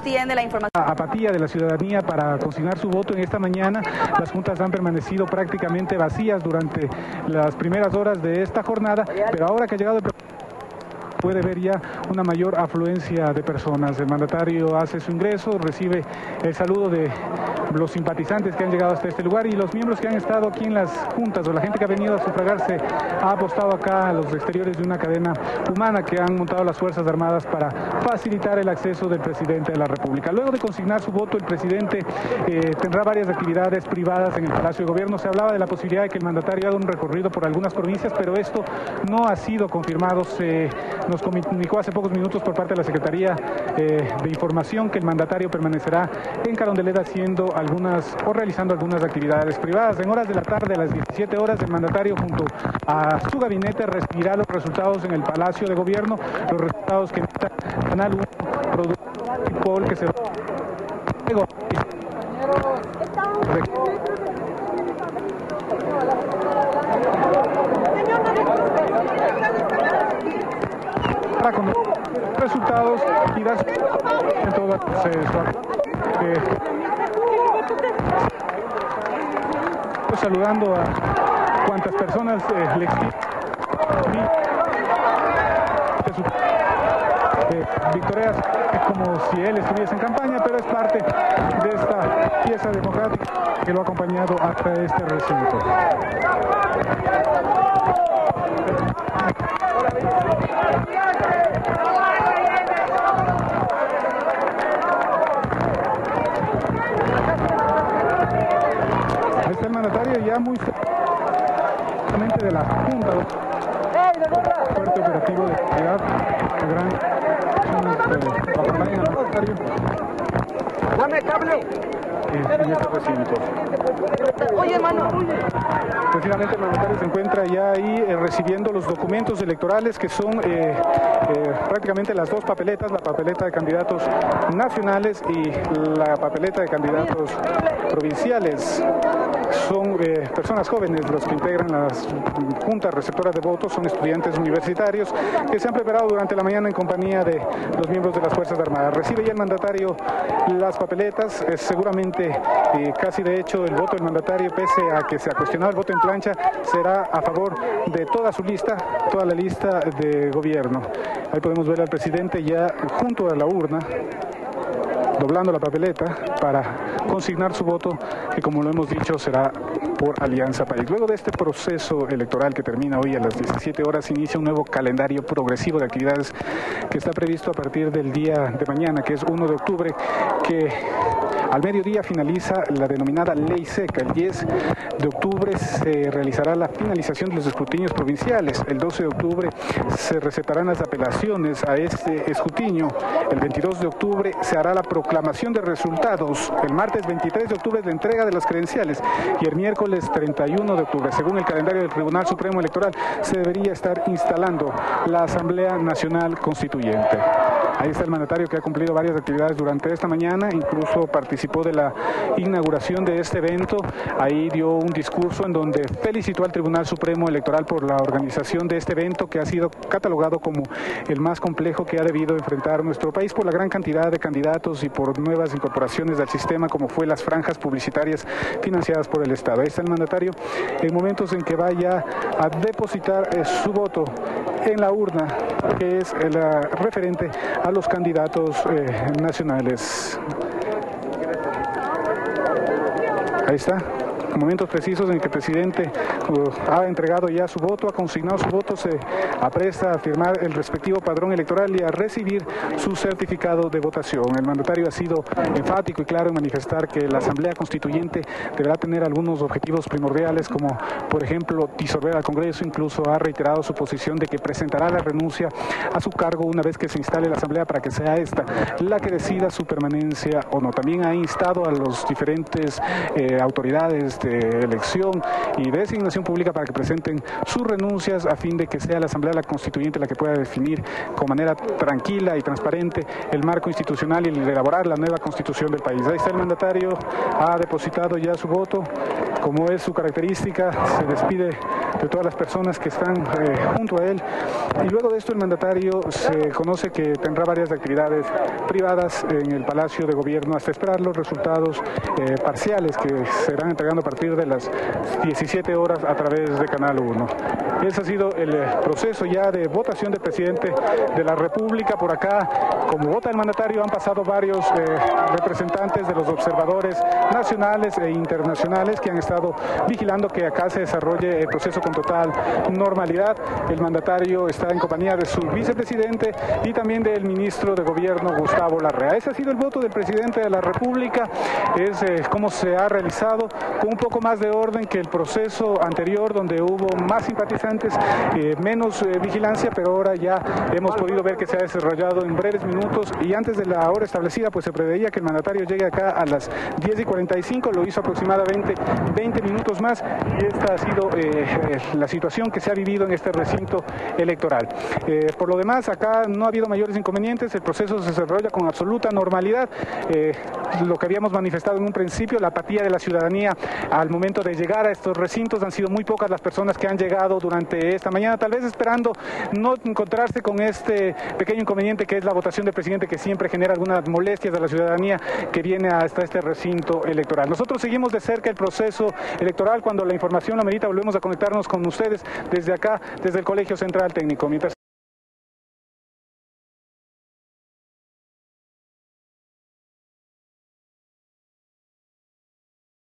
tiene la información. Apatía de la ciudadanía para consignar su voto en esta mañana. Las juntas han permanecido prácticamente vacías durante las primeras horas de esta jornada, pero ahora que ha llegado el puede ver ya una mayor afluencia de personas. El mandatario hace su ingreso, recibe el saludo de los simpatizantes que han llegado hasta este lugar y los miembros que han estado aquí en las juntas o la gente que ha venido a sufragarse ha apostado acá a los exteriores de una cadena humana que han montado las Fuerzas Armadas para facilitar el acceso del presidente de la República. Luego de consignar su voto, el presidente eh, tendrá varias actividades privadas en el Palacio de Gobierno. Se hablaba de la posibilidad de que el mandatario haga un recorrido por algunas provincias, pero esto no ha sido confirmado. Nos comunicó hace pocos minutos por parte de la Secretaría eh, de Información que el mandatario permanecerá en Carondelet haciendo algunas o realizando algunas actividades privadas. En horas de la tarde, a las 17 horas, el mandatario junto a su gabinete recibirá los resultados en el Palacio de Gobierno, los resultados que está Canal 1, Producto que se va con resultados y das en proceso. Eh, saludando a cuantas personas eh, le Victorias es como si él estuviese en campaña, pero es parte de esta pieza democrática que lo ha acompañado hasta este recinto. Ya muy de la Junta, fuerte operativo de actividad, gran Dame cable. En este recinto. Oye, hermano, Precisamente el mandatario se encuentra ya ahí eh, recibiendo los documentos electorales que son eh, eh, prácticamente las dos papeletas, la papeleta de candidatos nacionales y la papeleta de candidatos provinciales son personas jóvenes los que integran las juntas receptoras de votos, son estudiantes universitarios que se han preparado durante la mañana en compañía de los miembros de las Fuerzas Armadas. Recibe ya el mandatario las papeletas, seguramente eh, casi de hecho el voto del mandatario, pese a que se ha cuestionado el voto en plancha, será a favor de toda su lista, toda la lista de gobierno. Ahí podemos ver al presidente ya junto a la urna doblando la papeleta para consignar su voto, que como lo hemos dicho será por Alianza País. Luego de este proceso electoral que termina hoy a las 17 horas, inicia un nuevo calendario progresivo de actividades que está previsto a partir del día de mañana, que es 1 de octubre, que al mediodía finaliza la denominada ley seca. El 10 de octubre se realizará la finalización de los escrutinios provinciales. El 12 de octubre se recetarán las apelaciones a este escrutinio. El 22 de octubre se hará la proclamación de resultados. El martes 23 de octubre es la entrega de las credenciales y el miércoles 31 de octubre, según el calendario del Tribunal Supremo Electoral, se debería estar instalando la Asamblea Nacional Constituyente. Ahí está el mandatario que ha cumplido varias actividades durante esta mañana, incluso participó de la inauguración de este evento. Ahí dio un discurso en donde felicitó al Tribunal Supremo Electoral por la organización de este evento que ha sido catalogado como el más complejo que ha debido enfrentar nuestro país por la gran cantidad de candidatos y por nuevas incorporaciones del sistema como fue las franjas publicitarias financiadas por el Estado. Ahí está el mandatario en momentos en que vaya a depositar eh, su voto en la urna, que es el eh, referente a los candidatos eh, nacionales. Ahí está momentos precisos en que el presidente ha entregado ya su voto, ha consignado su voto, se apresta a firmar el respectivo padrón electoral y a recibir su certificado de votación. El mandatario ha sido enfático y claro en manifestar que la Asamblea Constituyente deberá tener algunos objetivos primordiales, como por ejemplo disolver al Congreso, incluso ha reiterado su posición de que presentará la renuncia a su cargo una vez que se instale la Asamblea para que sea esta la que decida su permanencia o no. También ha instado a los diferentes eh, autoridades elección y designación pública para que presenten sus renuncias a fin de que sea la Asamblea la Constituyente la que pueda definir con manera tranquila y transparente el marco institucional y elaborar la nueva constitución del país. Ahí está el mandatario, ha depositado ya su voto, como es su característica, se despide de todas las personas que están eh, junto a él. Y luego de esto el mandatario se conoce que tendrá varias actividades privadas en el Palacio de Gobierno hasta esperar los resultados eh, parciales que serán entregando a partir de las 17 horas a través de Canal 1. Ese ha sido el eh, proceso ya de votación del presidente de la República. Por acá, como vota el mandatario, han pasado varios representantes de los observadores nacionales e internacionales que han estado vigilando que acá se desarrolle el proceso con total normalidad. El mandatario está en compañía de su vicepresidente y también del ministro de Gobierno, Gustavo Larrea. Ese ha sido el voto del presidente de la República, es eh, cómo se ha realizado con un poco más de orden que el proceso anterior, donde hubo más simpatizantes, eh, menos eh, vigilancia, pero ahora ya hemos podido ver que se ha desarrollado en breves minutos y antes de la hora establecida, pues se preveía que el mandatario llegue acá a las 10 y 45, lo hizo aproximadamente 20 minutos más y esta ha sido la situación que se ha vivido en este recinto electoral. por lo demás, acá no ha habido mayores inconvenientes, el proceso se desarrolla con absoluta normalidad. Eh, lo que habíamos manifestado en un principio, la apatía de la ciudadanía al momento de llegar a estos recintos, han sido muy pocas las personas que han llegado durante esta mañana, tal vez esperando no encontrarse con este pequeño inconveniente que es la votación del presidente que siempre genera algunas molestias a la ciudadanía que viene hasta este recinto electoral. Nosotros seguimos de cerca el proceso electoral, cuando la información lo amerita volvemos a conectarnos con ustedes desde acá, desde el Colegio Central Técnico. Mientras